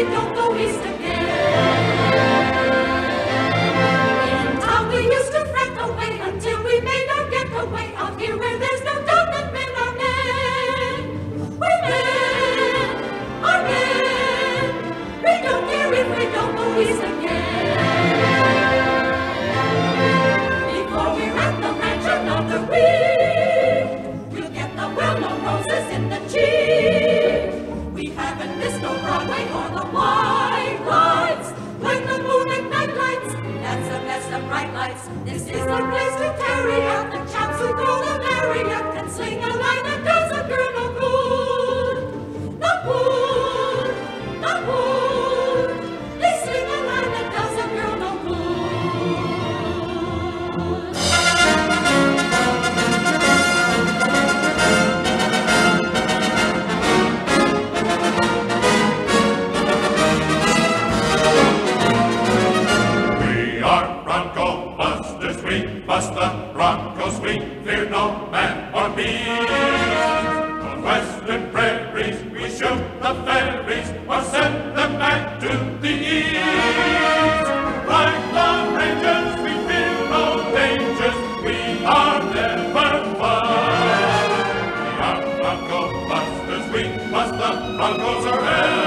Então tão one place to carry out the chaps who grow the young can sling a line We fear no man or beast. On western prairies, we shoot the fairies, or send them back to the east. Like the rangers, we fear no dangers, we are never far. We are Bronco Busters, we bust the Broncos are